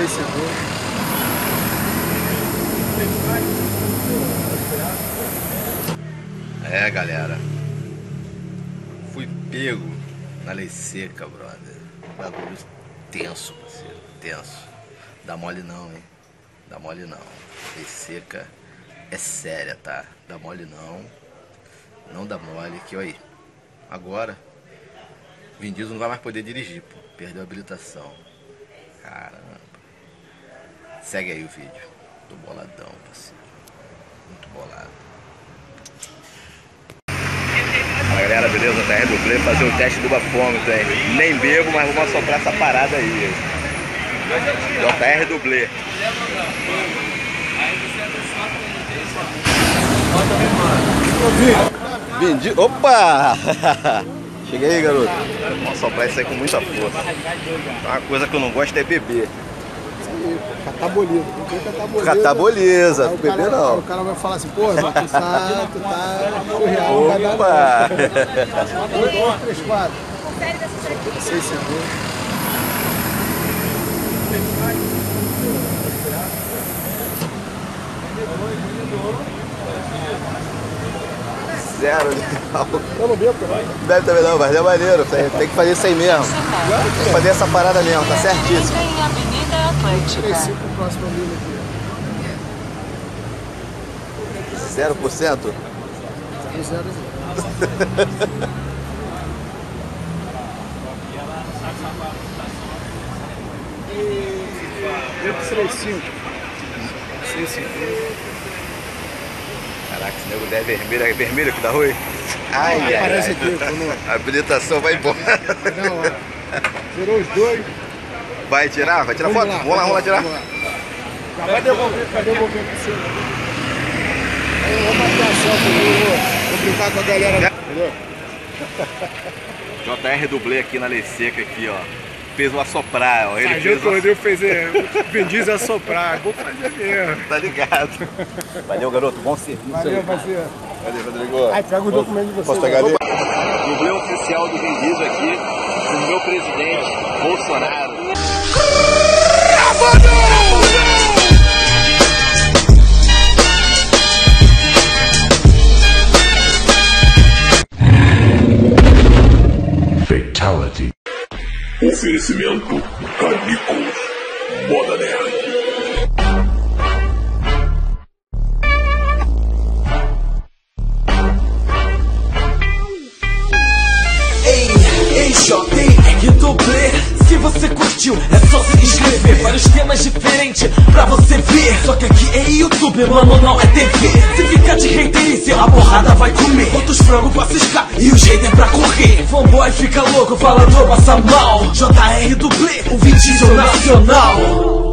6 segundos. É, galera. Fui pego na lei seca, brother. Bagulho tenso, parceiro. Tenso. Dá mole não, hein? Dá mole não. Lei seca é séria, tá? Dá mole não. Não dá mole. Que aí. Agora, Vin Diesel não vai mais poder dirigir, pô. Perdeu a habilitação. Caramba. Segue aí o vídeo. Tô boladão, parceiro. Muito bolado. Fala galera, beleza? TR do Play fazer o teste do bafômetro, hein? Nem bebo, mas vamos assoprar essa parada aí. JR dublê. Vendi. Opa! Chega aí, garoto. Vamos soprar isso aí com muita força. Uma coisa que eu não gosto é beber. Cataboliza. Tem cataboliza. Cataboliza, o beber cara- não. O cara vai falar assim, pô, irmão, tu tá, tu tá surreal, não vai dar Opa! não. Um, dois, três, quatro. Seis segundos. Zero. Eu não bebo também. Deve também não, mas é maneiro. Tem, tem que fazer isso aí mesmo. Tem que fazer essa parada mesmo, tá certíssimo. Atlântica. Três, cinco, próximo milho aqui. Zero por cento? Um zero, zero. Eu três, cinco. Seis, cinco. Caraca, esse nego der vermelho, é vermelho aqui da rua? Ai, ai, ai. aqui, quando- A habilitação vai embora. Não, ó. Zerou os dois. Vai tirar? Vai tirar foto? Vamos lá, vamos lá tirar. Já vai devolver, vai devolver pro. Aí eu vou bater a selfie vou- vou brincar com a galera. Entendeu? JR dublê aqui na lei seca aqui, ó. Fez um assoprar, ó. Ele Sargento fez um... Rodrigo fez é, Vin Diesel assoprar. Vou fazer mesmo. Tá ligado. Valeu, garoto. Bom serviço Valeu, parceiro. Valeu, Rodrigo. Ai, pega o documento de vocês. Posso pegar ali? Dublê oficial do Diesel aqui, do meu presidente, Bolsonaro. Fatality. Oferecimento Canicos. Moda Nerd. Ei, ei, JR dublê Se você curtiu, é só se inscrever Vários temas diferentes pra você ver Só que aqui é YouTube, mano, não é TV Se ficar de haterice, a porrada vai comer Outros frangos pra ciscar e o jeito é pra correr Fanboy fica louco, falador passa mal. JR dublê, o 20 nacional